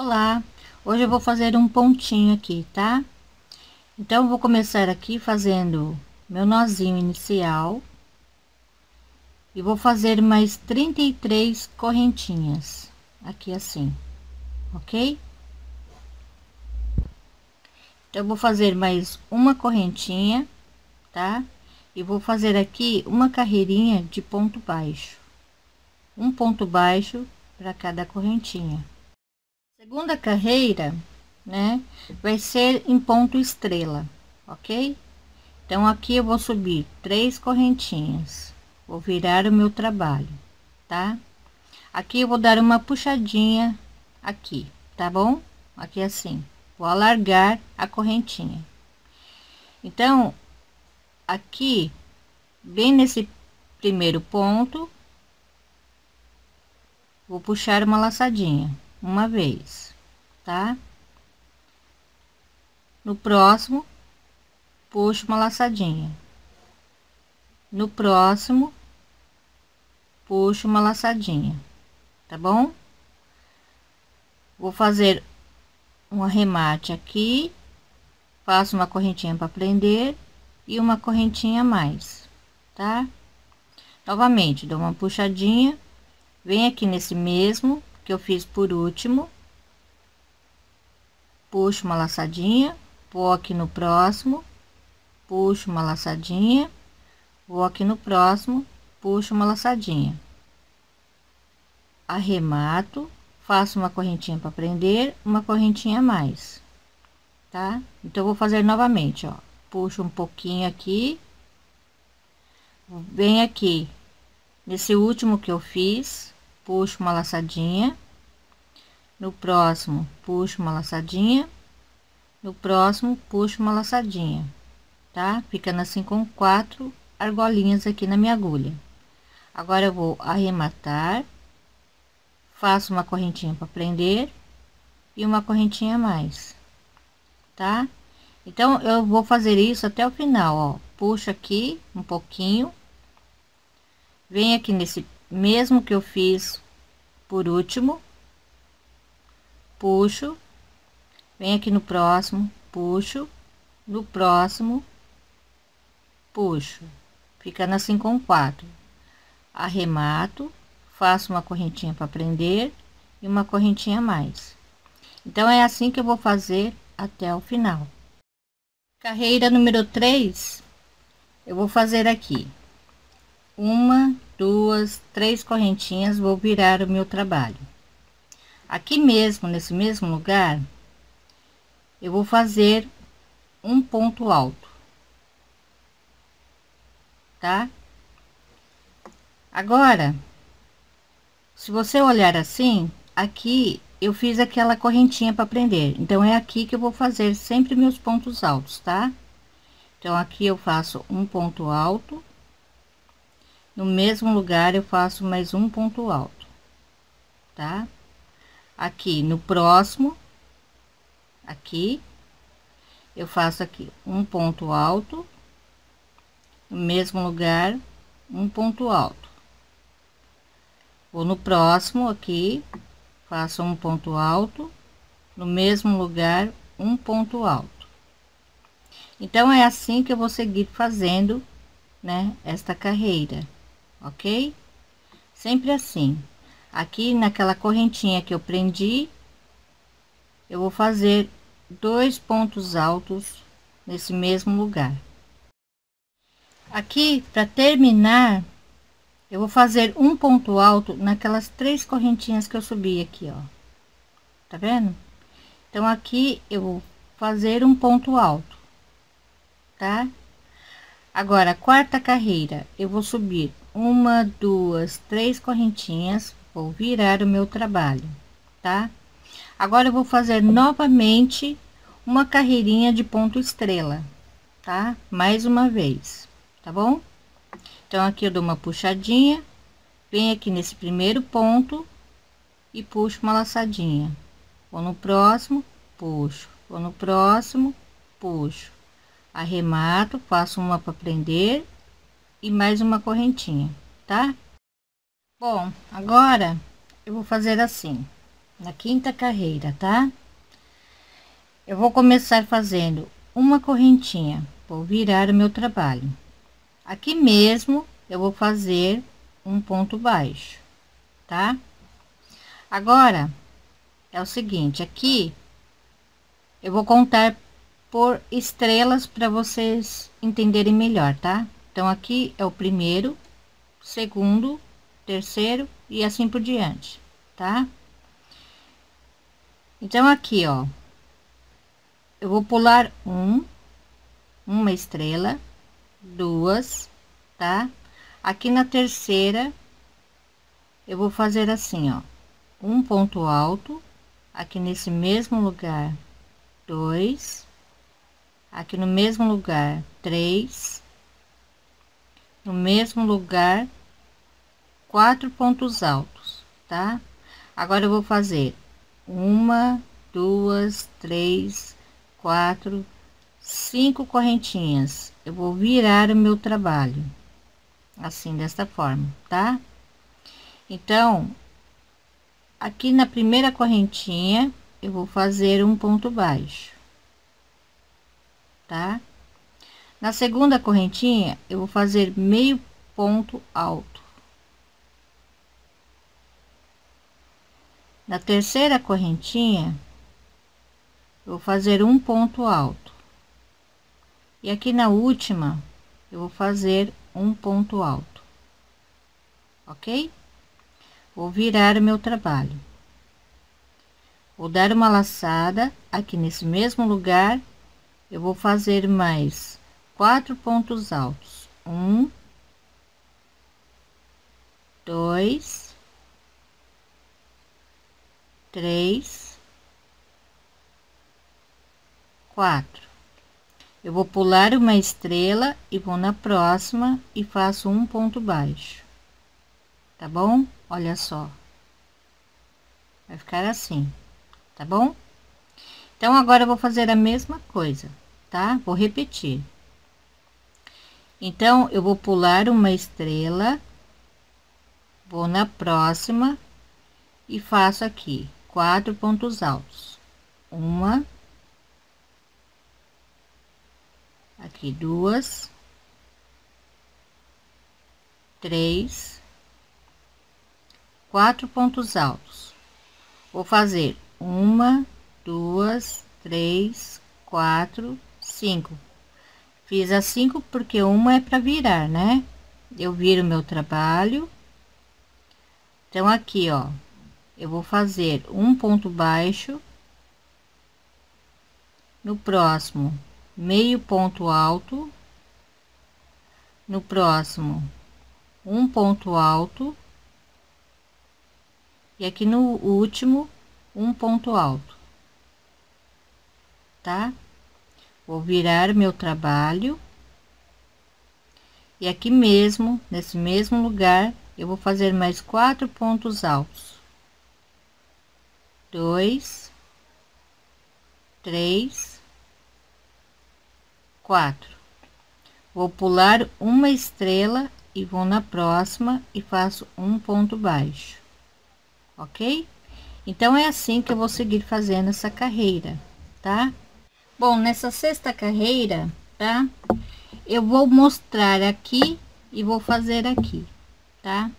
Olá, hoje eu vou fazer um pontinho aqui, tá? Então, vou começar aqui fazendo meu nozinho inicial. E vou fazer mais 33 correntinhas, aqui assim, ok? Então, vou fazer mais uma correntinha, tá? E vou fazer aqui uma carreirinha de ponto baixo. Um ponto baixo para cada correntinha. Segunda carreira, né, vai ser em ponto estrela, ok? Então, aqui eu vou subir três correntinhas, vou virar o meu trabalho, tá? Aqui eu vou dar uma puxadinha aqui, tá bom? Aqui assim, vou alargar a correntinha. Então, aqui, bem nesse primeiro ponto, vou puxar uma laçadinha uma vez, tá? No próximo, puxo uma laçadinha. No próximo, puxo uma laçadinha, tá bom? Vou fazer um arremate aqui, faço uma correntinha para prender e uma correntinha a mais, tá? Novamente, dou uma puxadinha, vem aqui nesse mesmo que eu fiz por último. Puxo uma laçadinha vou aqui no próximo puxo uma laçadinha vou aqui no próximo puxo uma laçadinha. Arremato faço uma correntinha para prender uma correntinha a mais tá? Então vou fazer novamente ó. Puxo um pouquinho aqui. Vem aqui. Nesse último que eu fiz puxo uma laçadinha. No próximo puxo uma laçadinha. No próximo puxo uma laçadinha tá? Ficando assim com quatro argolinhas aqui na minha agulha. Agora eu vou arrematar. Faço uma correntinha para prender e uma correntinha a mais tá? Então eu vou fazer isso até o final ó. Puxo aqui um pouquinho. Vem aqui nesse mesmo que eu fiz por último, puxo, vem aqui no próximo, puxo, no próximo, puxo, ficando assim com quatro. Arremato, faço uma correntinha para prender e uma correntinha a mais. Então, é assim que eu vou fazer até o final. Carreira número 3, eu vou fazer aqui uma, duas, três correntinhas, vou virar o meu trabalho. Aqui mesmo, nesse mesmo lugar, eu vou fazer um ponto alto, tá? Agora, se você olhar assim, aqui eu fiz aquela correntinha para prender, então é aqui que eu vou fazer sempre meus pontos altos, tá? Então, aqui eu faço um ponto alto, no mesmo lugar eu faço mais um ponto alto tá? Aqui no próximo aqui eu faço aqui um ponto alto no mesmo lugar um ponto alto. Vou no próximo aqui faço um ponto alto no mesmo lugar um ponto alto. Então é assim que eu vou seguir fazendo né esta carreira ok? Sempre assim. Aqui naquela correntinha que eu prendi, eu vou fazer dois pontos altos nesse mesmo lugar. Aqui, para terminar, eu vou fazer um ponto alto naquelas três correntinhas que eu subi aqui, ó. Tá vendo? Então, aqui eu vou fazer um ponto alto, tá? Agora, quarta carreira, eu vou subir uma, duas, três correntinhas, vou virar o meu trabalho, tá? Agora eu vou fazer novamente uma carreirinha de ponto estrela, tá? Mais uma vez, tá bom? Então, aqui eu dou uma puxadinha, venho aqui nesse primeiro ponto e puxo uma laçadinha. Vou no próximo, puxo, vou no próximo, puxo, arremato, faço uma para prender e mais uma correntinha, tá? Bom, agora eu vou fazer assim. na quinta carreira, tá? Eu vou começar fazendo uma correntinha, vou virar o meu trabalho. Aqui mesmo eu vou fazer um ponto baixo, tá? Agora é o seguinte, aqui eu vou contar por estrelas para vocês entenderem melhor, tá? Então aqui é o primeiro, segundo, terceiro e assim por diante, tá? Então aqui, ó, eu vou pular um, uma estrela, duas, tá? Aqui na terceira, eu vou fazer assim, ó, um ponto alto, aqui nesse mesmo lugar, dois, aqui no mesmo lugar, três, no mesmo lugar, quatro pontos altos, tá? Agora eu vou fazer uma, duas, três, quatro, cinco correntinhas. Eu vou virar o meu trabalho assim desta forma, tá? Então, aqui na primeira correntinha eu vou fazer um ponto baixo, tá? Na segunda correntinha eu vou fazer meio ponto alto. Na terceira correntinha eu vou fazer um ponto alto. E aqui na última eu vou fazer um ponto alto. OK? Vou virar o meu trabalho. Vou dar uma laçada aqui nesse mesmo lugar. Eu vou fazer mais quatro pontos altos. Um, dois, três, quatro. Eu vou pular uma estrela e vou na próxima e faço um ponto baixo. Tá bom? Olha só. Vai ficar assim tá bom? Então, agora eu vou fazer a mesma coisa, tá? Vou repetir. Então, eu vou pular uma estrela, vou na próxima e faço aqui quatro pontos altos. Uma, aqui duas, três, quatro pontos altos. Vou fazer uma, duas, três, quatro, cinco. Fiz as cinco porque uma é para virar, né? Eu viro meu trabalho. Então, aqui, ó, eu vou fazer um ponto baixo. No próximo, meio ponto alto. No próximo, um ponto alto. E aqui no último, um ponto alto, tá? Vou virar meu trabalho. E aqui mesmo, nesse mesmo lugar, eu vou fazer mais quatro pontos altos. Dois, três, quatro. Vou pular uma estrela e vou na próxima e faço um ponto baixo, ok? Então, é assim que eu vou seguir fazendo essa carreira, tá? Bom, nessa sexta carreira, tá? Eu vou mostrar aqui e vou fazer aqui, tá?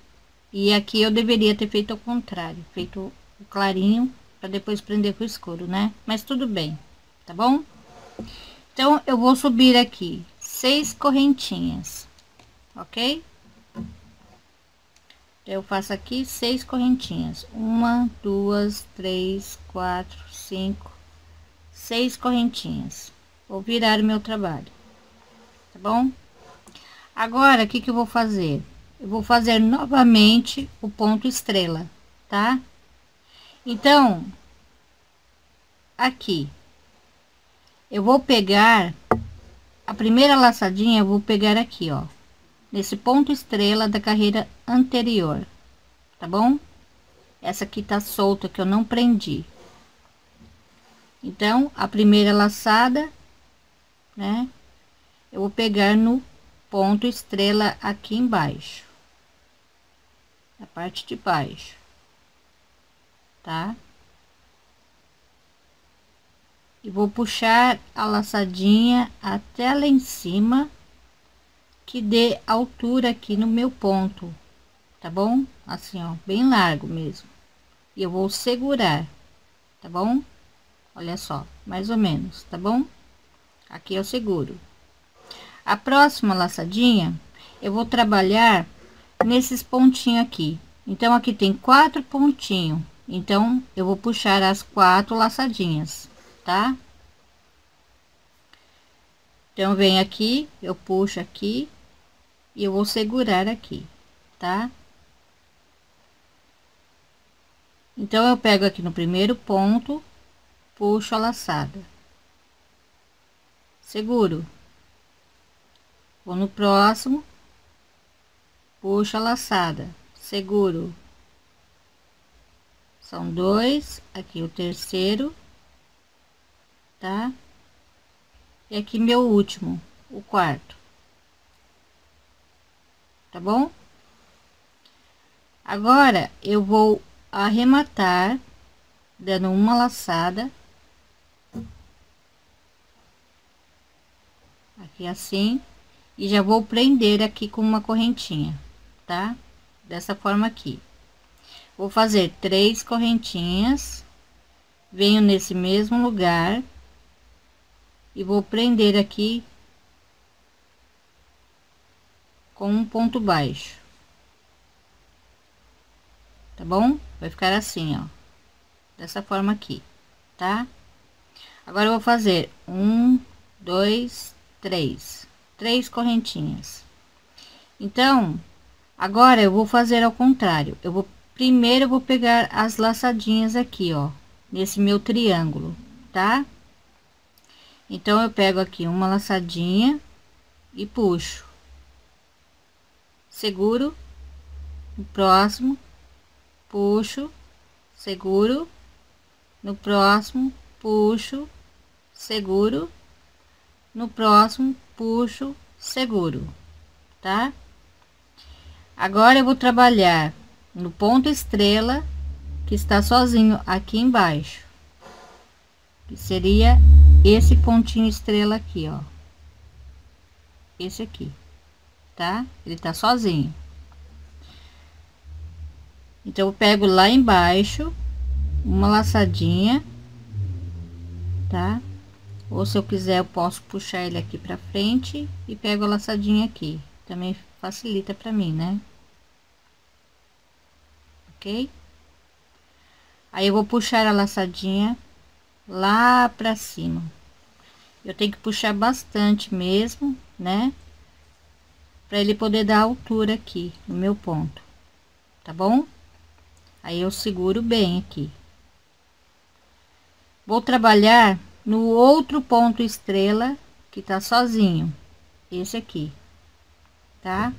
E aqui eu deveria ter feito ao contrário, feito o clarinho para depois prender com o escuro, né? Mas tudo bem, tá bom? Então, eu vou subir aqui seis correntinhas, ok? eu faço aqui seis correntinhas uma duas três quatro cinco seis correntinhas. Vou virar o meu trabalho. Tá bom? Agora o que que eu vou fazer? Eu vou fazer novamente o ponto estrela tá? Então aqui. Eu vou pegar a primeira laçadinha eu vou pegar aqui ó. Nesse ponto estrela da carreira anterior, tá bom? Essa aqui tá solta que eu não prendi. Então, a primeira laçada, né? Eu vou pegar no ponto estrela aqui embaixo, na parte de baixo, tá? e vou puxar a laçadinha até lá em cima que dê altura aqui no meu ponto tá bom assim ó bem largo mesmo e eu vou segurar tá bom olha só mais ou menos tá bom aqui eu seguro a próxima laçadinha eu vou trabalhar nesses pontinhos aqui então aqui tem quatro pontinhos então eu vou puxar as quatro laçadinhas tá? Então, vem aqui, eu puxo aqui e eu vou segurar aqui, tá? Então, eu pego aqui no primeiro ponto, puxo a laçada, seguro. Vou no próximo, puxo a laçada, seguro. São dois, aqui o terceiro tá? E aqui meu último, o quarto. Tá bom? Agora eu vou arrematar dando uma laçada aqui assim. E já vou prender aqui com uma correntinha, tá? Dessa forma aqui. Vou fazer três correntinhas, venho nesse mesmo lugar. E vou prender aqui com um ponto baixo. Tá bom? Vai ficar assim ó. Dessa forma aqui tá? Agora eu vou fazer um dois três três correntinhas então agora eu vou fazer ao contrário eu vou primeiro eu vou pegar as laçadinhas aqui ó nesse meu triângulo tá então, eu pego aqui uma laçadinha e puxo. Seguro. No próximo, puxo, seguro. No próximo, puxo, seguro. No próximo, puxo, seguro, tá? Agora eu vou trabalhar no ponto estrela que está sozinho aqui embaixo, que seria esse pontinho estrela aqui, ó. Esse aqui, tá? Ele tá sozinho. Então, eu pego lá embaixo uma laçadinha, tá? Ou se eu quiser, eu posso puxar ele aqui pra frente e pego a laçadinha aqui. Também facilita pra mim, né? Ok? Aí, eu vou puxar a laçadinha lá pra cima. Eu tenho que puxar bastante mesmo, né? Para ele poder dar altura aqui no meu ponto, tá bom? Aí eu seguro bem aqui. Vou trabalhar no outro ponto estrela que tá sozinho, esse aqui, tá?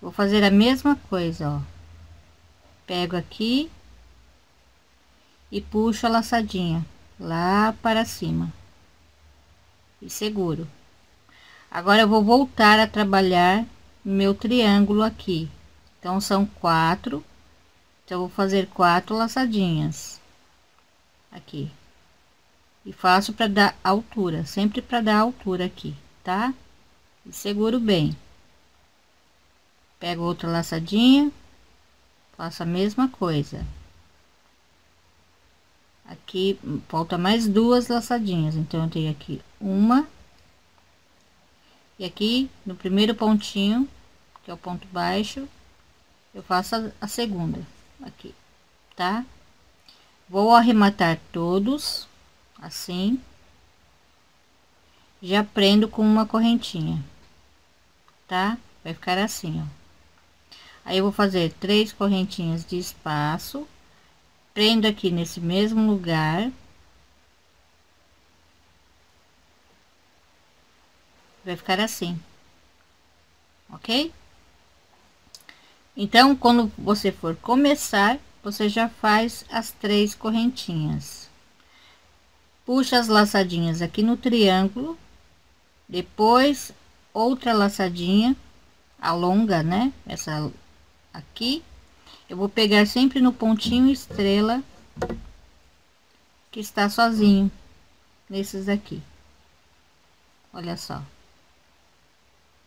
Vou fazer a mesma coisa, ó. Pego aqui e puxo a laçadinha lá para cima. E seguro. Agora eu vou voltar a trabalhar meu triângulo aqui. Então são quatro. Então vou fazer quatro laçadinhas. Aqui e faço para dar altura sempre para dar altura aqui tá? E seguro bem. Pego outra laçadinha faço a mesma coisa. Aqui falta mais duas laçadinhas então eu tenho aqui uma. E aqui no primeiro pontinho que é o ponto baixo eu faço a, a segunda aqui tá? Vou arrematar todos assim já prendo com uma correntinha tá? Vai ficar assim ó. Aí eu vou fazer três correntinhas de espaço prendo aqui nesse mesmo lugar. Vai ficar assim ok? Então quando você for começar você já faz as três correntinhas puxa as laçadinhas aqui no triângulo depois outra laçadinha alonga né essa aqui eu vou pegar sempre no pontinho estrela que está sozinho nesses aqui. Olha só.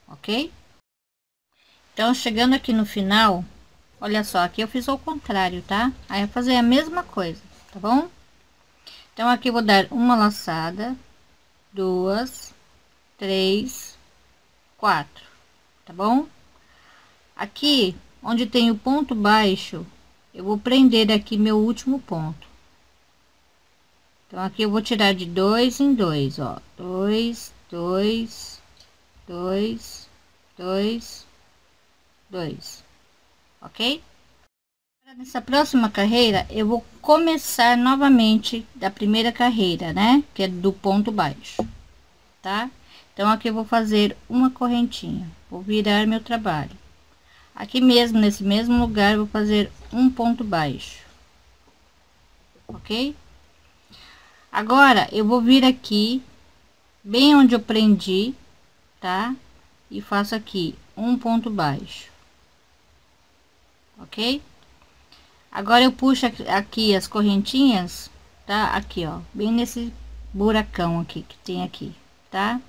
Ok? Então, chegando aqui no final, olha só, aqui eu fiz ao contrário, tá? Aí eu fazer a mesma coisa, tá bom? Então, aqui vou dar uma laçada, duas, três, quatro, tá bom? Aqui, onde tem o ponto baixo, eu vou prender aqui meu último ponto. Então, aqui eu vou tirar de dois em dois, ó. Dois, dois, dois, dois, dois. Ok? Nessa próxima carreira, eu vou começar novamente da primeira carreira, né? Que é do ponto baixo, tá? Então, aqui eu vou fazer uma correntinha. Vou virar meu trabalho. Aqui mesmo, nesse mesmo lugar, vou fazer um ponto baixo. Ok? Agora, eu vou vir aqui, bem onde eu prendi, tá? E faço aqui um ponto baixo. Ok? Agora, eu puxo aqui as correntinhas, tá? Aqui, ó, bem nesse buracão aqui que tem aqui, tá?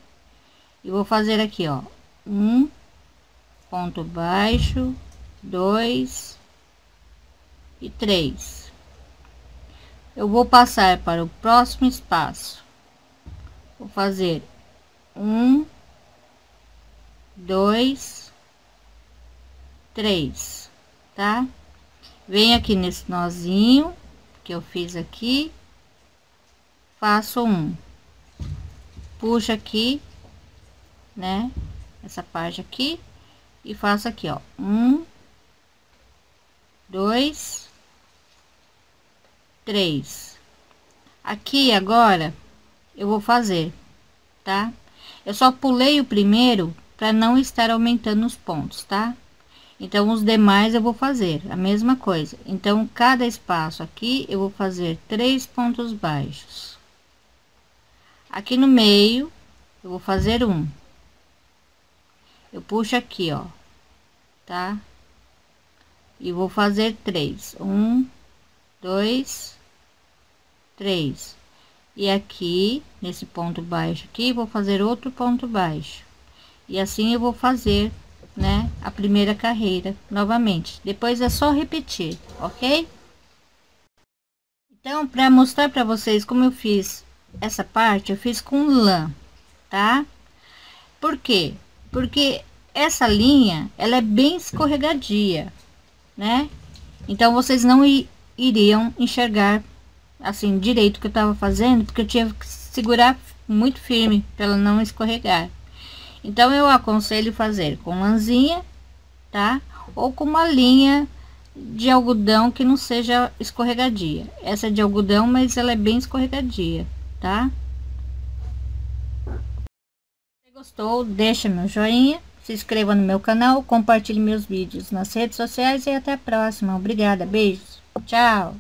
E vou fazer aqui, ó, um ponto baixo, dois e três. Eu vou passar para o próximo espaço. Vou fazer um, dois, três, tá? Venho aqui nesse nozinho que eu fiz aqui, faço um, puxo aqui, né? Essa parte aqui e faço aqui, ó, um, dois, três. Aqui agora eu vou fazer, tá? Eu só pulei o primeiro para não estar aumentando os pontos, tá? Então, os demais eu vou fazer a mesma coisa. Então, cada espaço aqui eu vou fazer três pontos baixos. Aqui no meio, eu vou fazer um. Eu puxo aqui, ó, tá? E vou fazer três. Um, dois, três. E aqui, nesse ponto baixo aqui, vou fazer outro ponto baixo. E assim eu vou fazer, né, a primeira carreira novamente. Depois é só repetir, ok? Então, para mostrar para vocês como eu fiz essa parte, eu fiz com lã, tá? Por quê? Porque essa linha, ela é bem escorregadia, né? Então, vocês não iriam enxergar, assim, direito o que eu tava fazendo, porque eu tinha que segurar muito firme para ela não escorregar. Então, eu aconselho fazer com lãzinha, tá? Ou com uma linha de algodão que não seja escorregadia. Essa é de algodão, mas ela é bem escorregadia, tá? Se gostou, deixa meu joinha se inscreva no meu canal, compartilhe meus vídeos nas redes sociais e até a próxima. Obrigada, beijos, tchau!